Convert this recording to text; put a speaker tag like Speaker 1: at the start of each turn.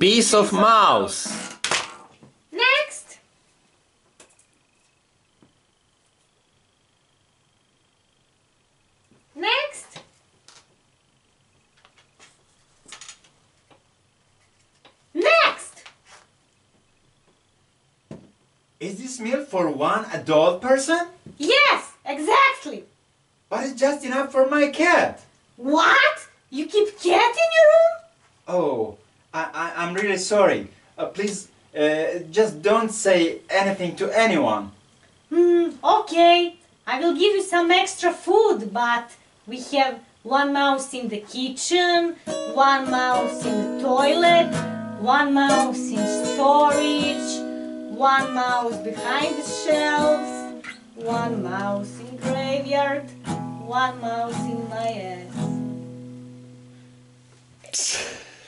Speaker 1: piece of mouse.
Speaker 2: Next. Next. Next.
Speaker 3: Is this meal for one adult person?
Speaker 2: Yes, exactly.
Speaker 3: But it's just enough for my cat.
Speaker 2: What? You keep cat in your room?
Speaker 3: Oh, I, I, I'm really sorry. Uh, please, uh, just don't say anything to anyone.
Speaker 2: Hmm, okay. I will give you some extra food, but we have one mouse in the kitchen, one mouse in the toilet, one mouse in storage, one mouse behind the shelves, one mouse in graveyard, one mouse in my ass.